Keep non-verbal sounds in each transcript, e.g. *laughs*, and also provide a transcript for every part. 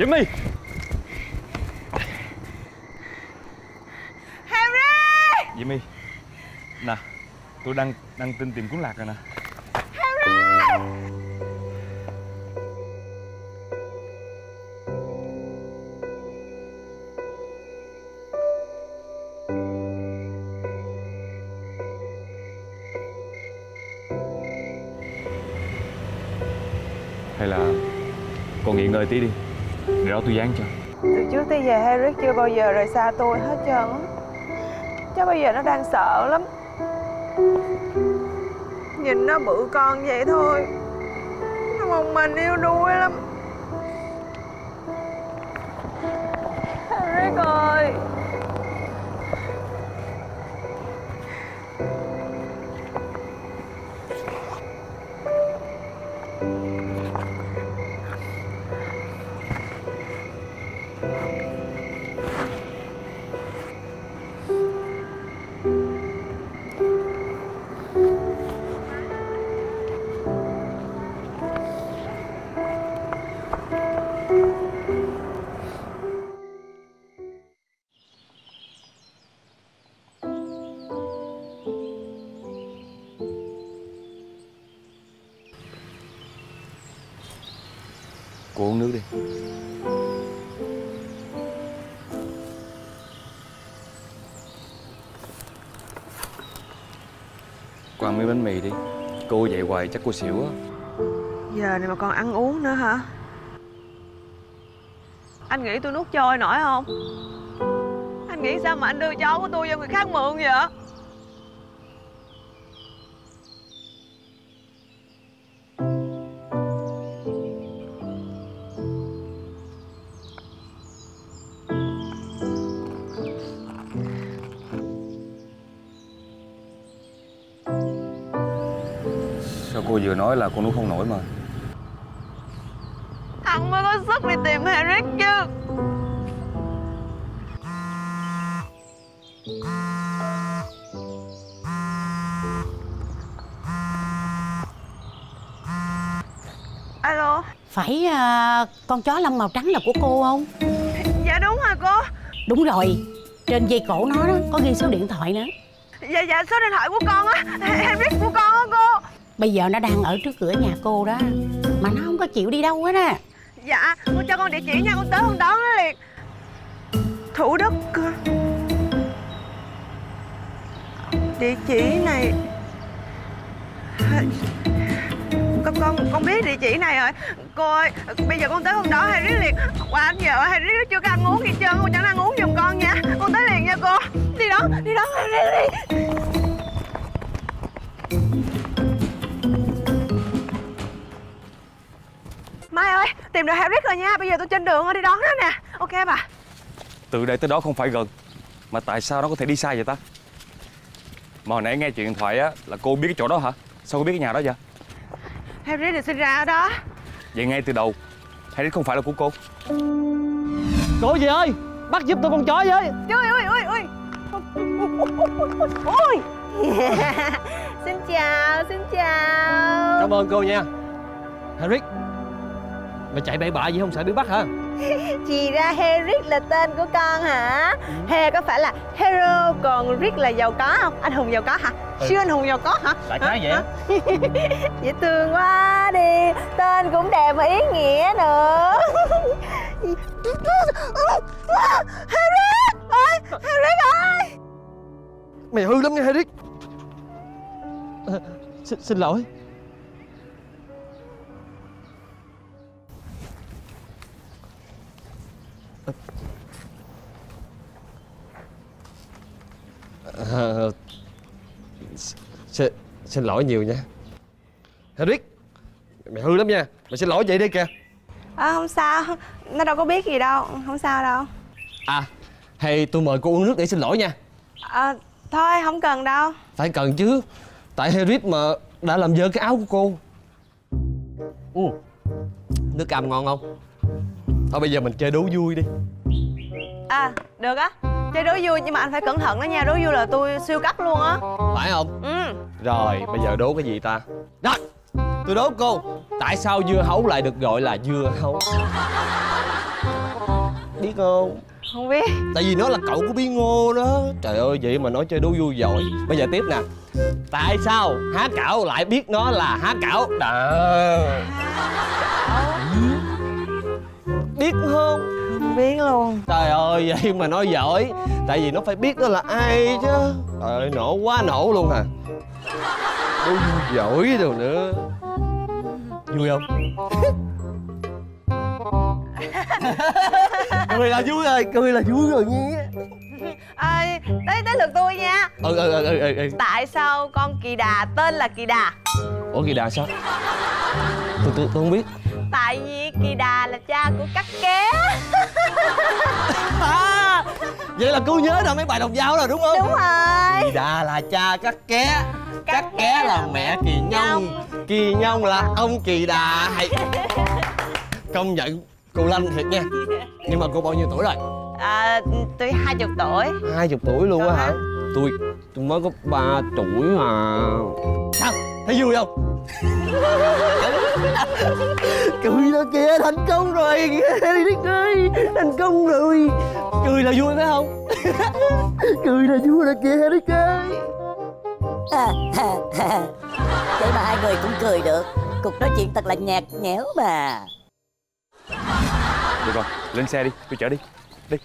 Jimmy! Jimmy Harry! Jimmy Nè Tôi đăng đăng tin tìm cuốn lạc rồi nè. Hay là Con nghỉ ngơi tí đi để đó tôi dán cho. Từ trước tới giờ Harry chưa bao giờ rời xa tôi hết trơn á. Chắc bây giờ nó đang sợ lắm. Nhìn nó bự con vậy thôi. Nó mong mình yêu đuôi lắm. Cô uống nước đi. Cô ăn mấy bánh mì đi. Cô dậy hoài chắc cô xỉu á. Giờ này mà còn ăn uống nữa hả? Anh nghĩ tôi nuốt trôi nổi không? Anh nghĩ sao mà anh đưa cháu của tôi cho người khác mượn vậy? Cô vừa nói là cô nuốt không nổi mà. Anh mới có sức đi tìm Harry chứ. Alo. Phải à, con chó lông màu trắng là của cô không? Dạ đúng rồi cô. Đúng rồi. Trên dây cổ nó đó có ghi số điện thoại nữa. Dạ dạ số điện thoại của con á Harry của con Bây giờ nó đang ở trước cửa nhà cô đó. Mà nó không có chịu đi đâu hết á. Dạ cô cho con địa chỉ nha, con tới con đón nó liền. Thủ Đức. Địa chỉ này. Con con con biết địa chỉ này rồi. Cô ơi, bây giờ con tới con đón Harry liền. Qua anh giờ Harry nó chưa có ăn uống gì trơn, con chẳng ăn uống giùm con nha. Con tới liền nha cô. Đi đón đi đón Harry đi. Mai ơi tìm được Harry rồi nha. Bây giờ tôi trên đường rồi đi đón nó nè. Ok bà. Từ đây tới đó không phải gần. Mà tại sao nó có thể đi xa vậy ta? Mà hồi nãy nghe chuyện điện thoại á Là cô biết cái chỗ đó hả? Sao cô biết cái nhà đó vậy? Harry được sinh ra ở đó. Vậy ngay từ đầu Hay không phải là của cô. Cô gì ơi? Bắt giúp tôi con chó với. Trời ơi ơi ơi Ôi Xin chào xin chào. Cảm ơn cô nha. Harry Mày chạy bậy bạ gì không sợ bị bắt hả? *laughs* Thì ra Harry là tên của con hả? He có phải là hero Còn Rick là giàu có không? Anh Hùng giàu có hả? Siêu anh Hùng giàu có hả? Đại khái vậy. Hả? *laughs* Dễ thương quá đi. Tên cũng đẹp mà ý nghĩa nữa. *laughs* Harry ơi Harry ơi. Mày hư lắm nha Harry à, xin, xin lỗi xin, xin lỗi nhiều nha. Harry Mày hư lắm nha. Mày xin lỗi vậy đi kìa. À, Không sao. Nó đâu có biết gì đâu. Không sao đâu. À hay tôi mời cô uống nước để xin lỗi nha. À, Thôi không cần đâu. Phải cần chứ. Tại Harry mà đã làm dơ cái áo của cô. Ừ. Nước cam ngon không? Thôi bây giờ mình chơi đố vui đi. À được á Chơi đố vui nhưng mà anh phải cẩn thận đó nha Đố vui là tôi siêu cấp luôn á. Phải không? Ừ. Rồi bây giờ đố cái gì ta? Rồi Tôi đố cô tại sao dưa hấu lại được gọi là dưa hấu? Biết không? Không biết. Tại vì nó là cậu của bí ngô đó. Trời ơi vậy mà nói chơi đố vui rồi. Bây giờ tiếp nè. Tại sao há cảo lại biết nó là há cảo? Đó biết không Không biết luôn. Trời ơi *laughs* vậy mà nói giỏi. Tại vì nó phải biết nó là ai chứ. Trời ơi nổ quá nổ luôn à. Vui giỏi đâu nữa. Vui không? *laughs* Cười là vui rồi cười là vui rồi nha *laughs* à, Tới tới lượt tôi nha. Ừ ừ ừ ừ ừ. Tại sao con kỳ đà tên là kỳ đà? Ủa kỳ đà sao? Tôi tôi tôi không biết Tại vì kỳ đà là cha của cắt ké. *laughs* À, vậy là cô nhớ ra mấy bài đồng dao rồi đúng không? Đúng rồi. Kỳ đà là cha cắt ké. Cắt ké là mẹ kỳ nhông. Kỳ nhông là ông kỳ đà hay. *laughs* Công nhận cô lanh thiệt nha. Nhưng mà cô bao nhiêu tuổi rồi? À, Tôi hai chục tuổi. Hai chục tuổi luôn á hả? tôi tôi mới có ba tuổi mà. Sao? Thấy vui không cười đó kìa thành công rồi. Đi đi cười thành công rồi. Cười là vui phải không? *laughs* Cười là vui là kìa đi cười Vậy mà hai người cũng cười được. Cuộc nói chuyện thật là nhạt nhẽo mà. Được rồi, lên xe đi, tôi chở đi. Đi.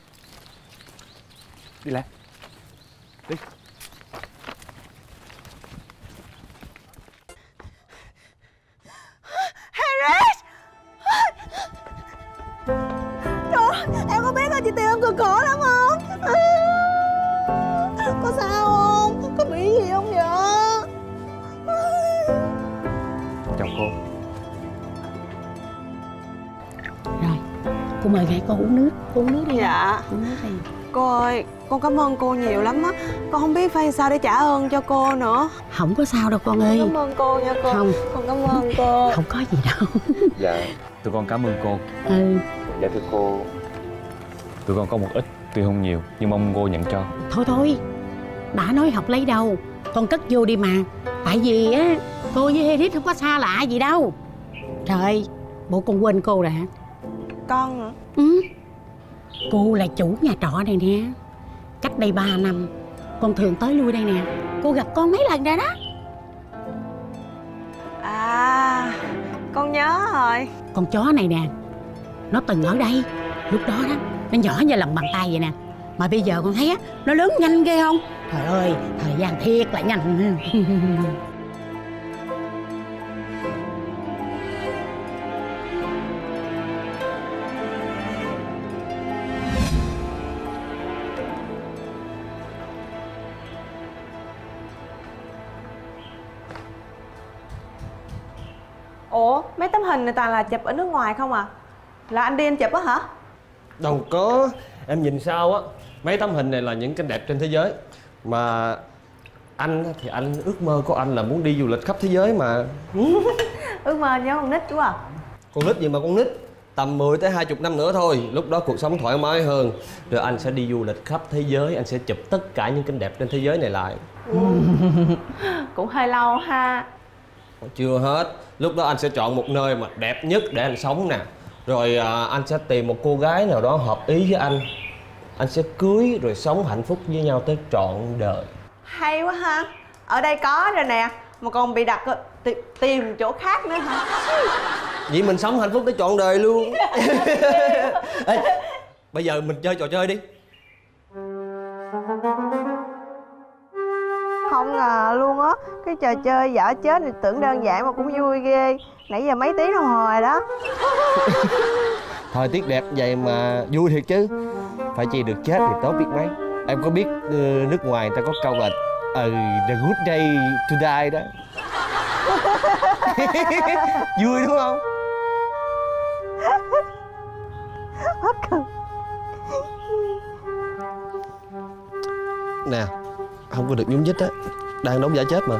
Đi lại Đi em có biết là chị tìm em cực khổ lắm không? Có sao không? Có bị gì không vậy? Chào cô. Rồi Cô mời gái cô uống nước Cô uống nước đi. Dạ. Uống nước đi. Cô ơi Con cảm ơn cô nhiều lắm á. Con không biết phải sao để trả ơn cho cô nữa. Không có sao đâu con ơi. Cảm ơn cô nha cô. Không. Con cảm ơn cô. Không có gì đâu. Dạ Tụi con cảm ơn cô. Ừ. Dạ thưa cô Tụi con có một ít Tuy không nhiều Nhưng mong cô nhận cho. Thôi thôi Đã nói học lấy đâu Con cất vô đi mà. Tại vì á Cô với Hedith không có xa lạ gì đâu. Trời ơi Bộ con quên cô rồi hả? Con hả? Ừ. Cô là chủ nhà trọ này nè. Cách đây 3 năm Con thường tới lui đây nè. Cô gặp con mấy lần rồi đó. À Con nhớ rồi. Con chó này nè Nó từng ở đây Lúc đó đó nó nhỏ như lòng bàn tay vậy nè. Mà bây giờ con thấy á, Nó lớn nhanh ghê không? Trời ơi, Thời gian thiệt là nhanh. Ủa, mấy tấm hình này toàn là chụp ở nước ngoài không à? Là anh đi anh chụp á hả? Đâu có. Em nhìn sao á mấy tấm hình này là những cảnh đẹp trên thế giới. Mà anh thì anh ước mơ của anh là muốn đi du lịch khắp thế giới mà. *laughs* Ước mơ nhớ con nít quá à. Con nít gì mà con nít? Tầm 10 tới 20 năm nữa thôi lúc đó cuộc sống thoải mái hơn. Rồi anh sẽ đi du lịch khắp thế giới anh sẽ chụp tất cả những cảnh đẹp trên thế giới này lại. *laughs* Cũng hơi lâu ha. Chưa hết. Lúc đó anh sẽ chọn một nơi mà đẹp nhất để anh sống nè rồi à, anh sẽ tìm một cô gái nào đó hợp ý với anh. Anh sẽ cưới rồi sống hạnh phúc với nhau tới trọn đời. Hay quá ha. Ở đây có rồi nè. Mà còn bị đặt ti- tìm chỗ khác nữa hả? Vậy mình sống hạnh phúc tới trọn đời luôn. *laughs* Ê, bây giờ mình chơi trò chơi đi Không ngờ luôn á. Cái trò chơi dở chết thì tưởng đơn giản mà cũng vui ghê. Nãy giờ mấy tiếng đồng hồ rồi đó. *laughs* Thời tiết đẹp vậy mà vui thiệt chứ. Phải chi được chết thì tốt biết mấy. Em có biết ờ, nước ngoài người ta có câu là ừ the good day to die đó. *laughs* Vui đúng không? Nè không có được nhúng nhích á. Đang đóng giả chết mà.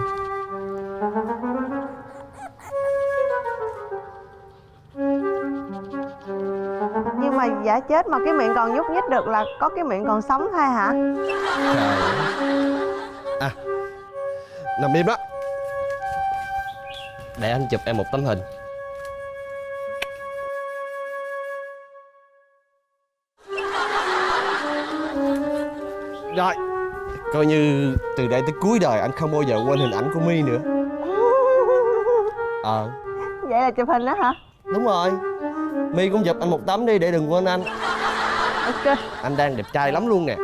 Nhưng mà giả chết mà cái miệng còn nhúc nhích được là có cái miệng còn sống thôi hả? À nằm im đó. Để anh chụp em một tấm hình. Rồi. Coi như từ đây tới cuối đời anh không bao giờ quên hình ảnh của My nữa. *laughs* Ờ. Vậy là chụp hình đó hả? Đúng rồi. My cũng chụp anh một tấm đi để đừng quên anh. Ok. Anh đang đẹp trai lắm luôn nè.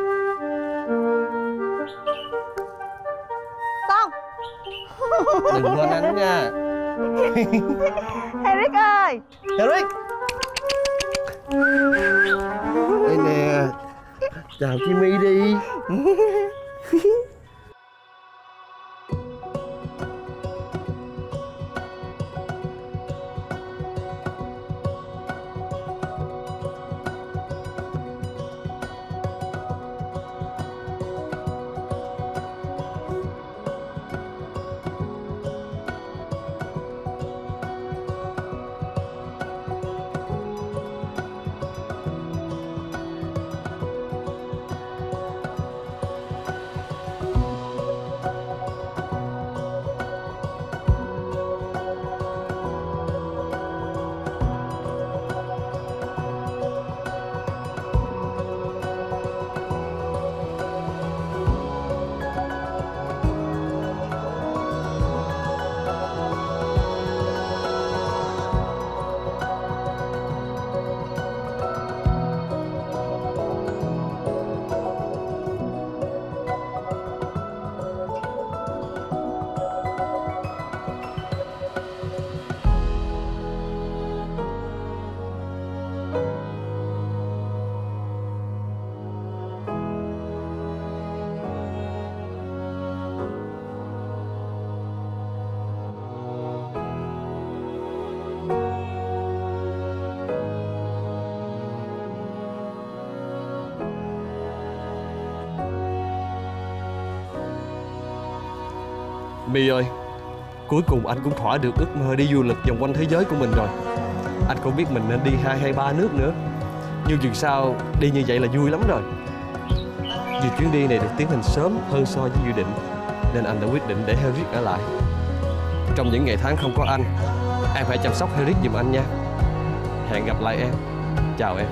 Xong Đừng quên anh nha. *laughs* Eric ơi. Eric. Đây nè. Chào chị *laughs* My *laughs* đi My ơi, Cuối cùng anh cũng thỏa được ước mơ đi du lịch vòng quanh thế giới của mình rồi. Anh không biết mình nên đi hai hay ba nước nữa. Nhưng dù sao, đi như vậy là vui lắm rồi. Vì chuyến đi này được tiến hành sớm hơn so với dự định, Nên anh đã quyết định để Henrik ở lại. Trong những ngày tháng không có anh, Em phải chăm sóc Henrik giùm anh nha. Hẹn gặp lại em. Chào em.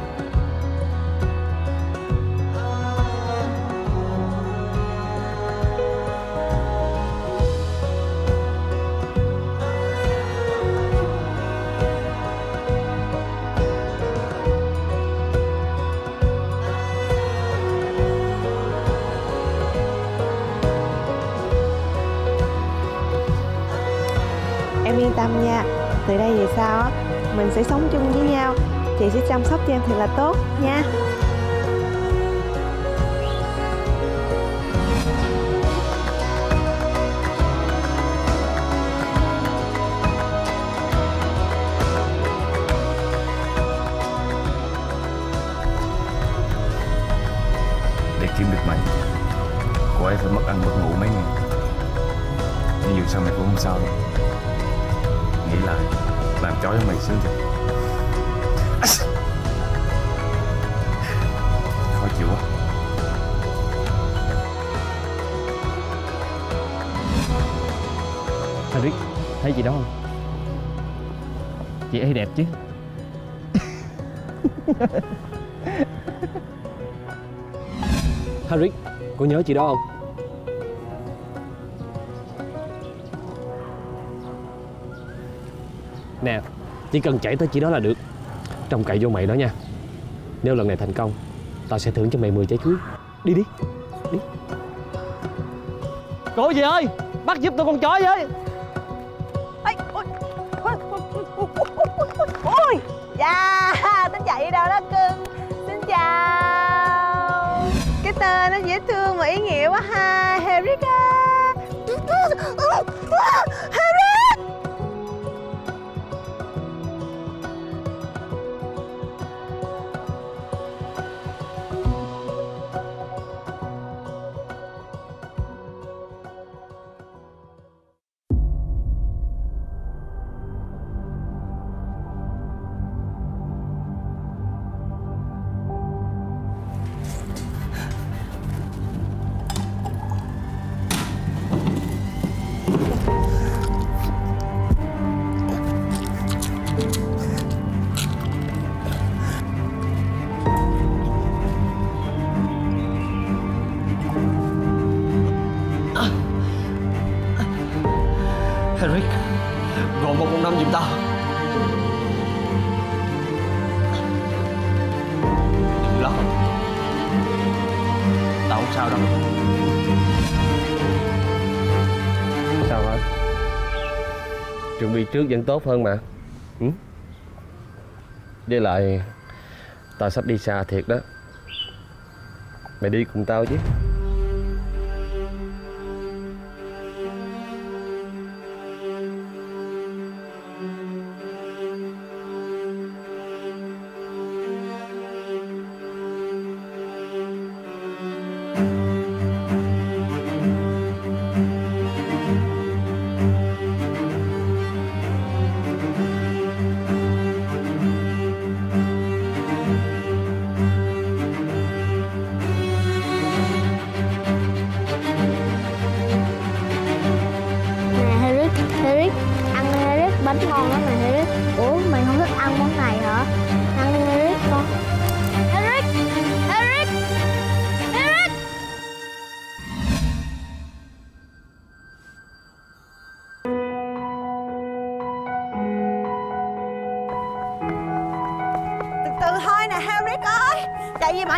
Tâm nha. Từ đây về sau á, mình sẽ sống chung với nhau. Chị sẽ chăm sóc cho em thật là tốt nha. Để kiếm được mày, Cô ấy phải mất ăn mất ngủ mấy ngày. Nhưng dù sao mày cũng không sao đâu. Nghĩ lại Làm chó cho mày sướng rồi Khó chịu quá. Harriet thấy gì đó không? Chị ấy đẹp chứ. Harriet Cô nhớ chị đó không Nè Chỉ cần chạy tới chị đó là được. Trông cậy vô mày đó nha. Nếu lần này thành công Tao sẽ thưởng cho mày 10 trái cưới Đi đi Đi. Cô gì ơi? Bắt giúp tôi con chó với. Ê, ôi, ôi, ôi, ôi, dạ tính chạy đâu đó cưng. Xin chào. Cái tên nó dễ thương mà ý nghĩa quá ha. Harriet trước vẫn tốt hơn mà. Ừ? Với lại, Tao sắp đi xa thiệt đó. Mày đi cùng tao chứ.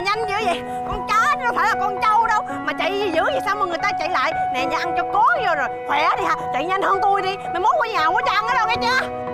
Nhanh dữ vậy? Con chó chứ đâu phải là con trâu đâu. Mà chạy gì dữ vậy sao mà người ta chạy lại? Nè, nhà ăn cho cố vô rồi. Khỏe đi ha chạy nhanh hơn tôi đi. Mày mốt qua nhà quá có cho ăn ở đâu nghe chưa?